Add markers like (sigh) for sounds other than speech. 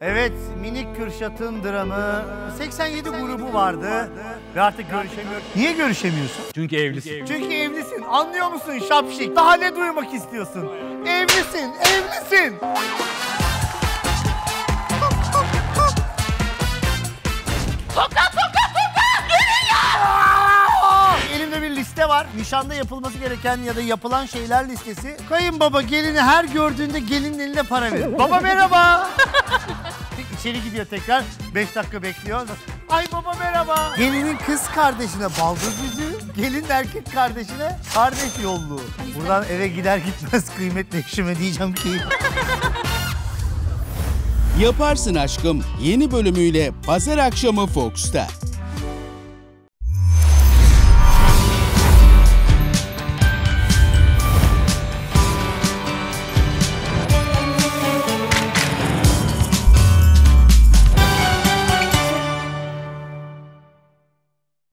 Evet, minik Kürşat'ın dramı 87 grubu vardı ve artık görüşemiyor. Niye görüşemiyorsun? Çünkü evlisin. Çünkü evlisin. Anlıyor musun şapşik? Daha ne duymak istiyorsun? Evlisin, evlisin. Elimde bir liste var. Nişanda yapılması gereken ya da yapılan şeyler listesi. Kayınbaba gelini her gördüğünde gelinin eline para verir. Baba merhaba. İçeri gidiyor tekrar. 5 dakika bekliyor. Ay baba merhaba. Gelinin kız kardeşine baldız yüzüğü, gelin erkek kardeşine kardeş yolluğu. Buradan eve gider gitmez (laughs) kıymetli eşime diyeceğim ki Yaparsın Aşkım yeni bölümüyle pazar akşamı Fox'ta.